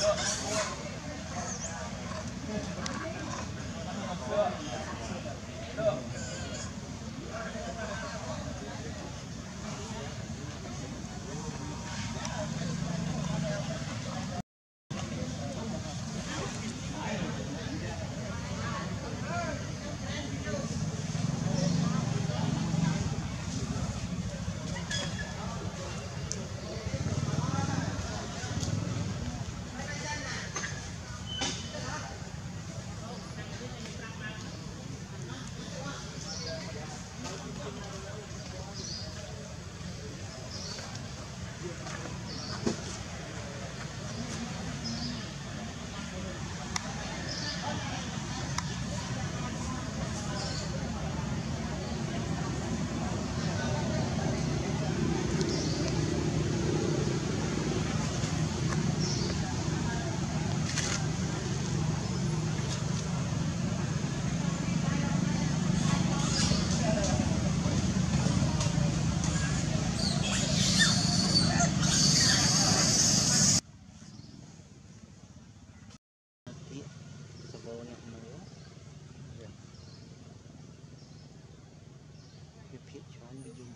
Go. Juan Villón.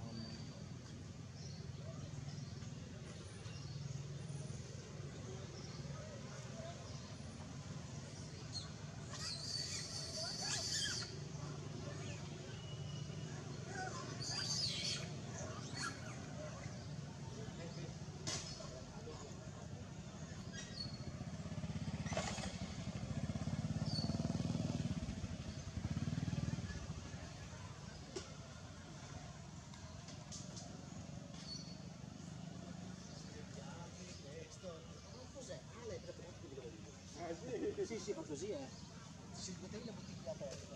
sisi ya Sisi betul-betul apa ya?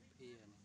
สิบปีแล้วเนี่ย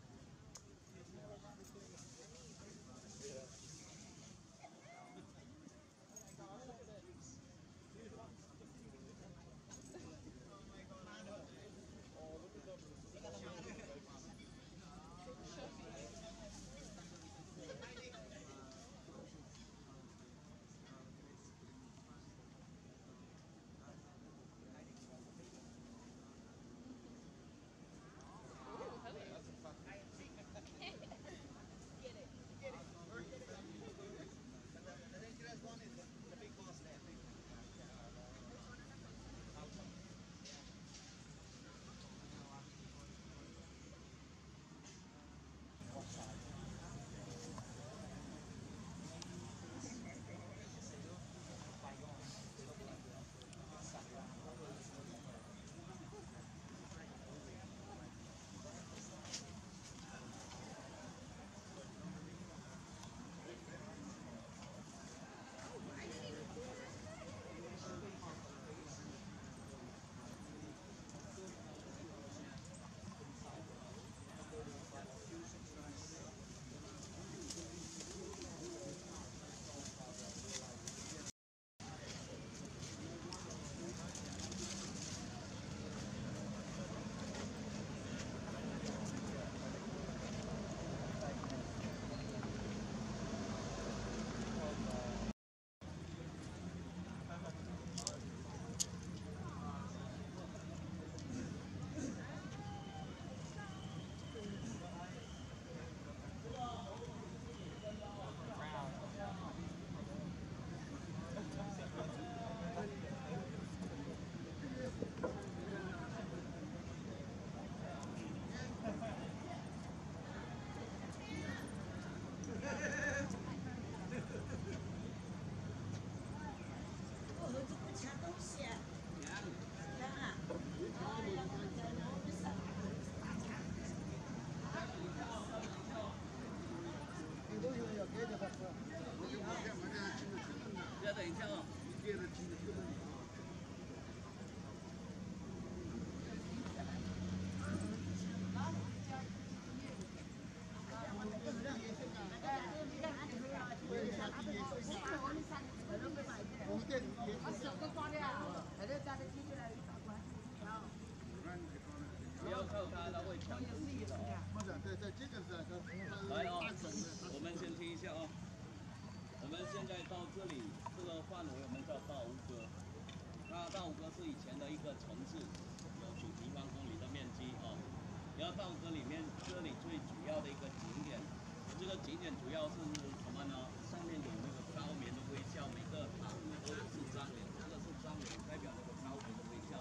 主要是什么呢？上面有那个高棉的微笑，每个塔都是张脸，这个是张脸，代表那个高棉的微笑。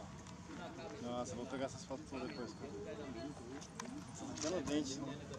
那高棉 Nossa, vou pegar essas fotos todas depois. 现在的民族 Pelo dente, né? 那个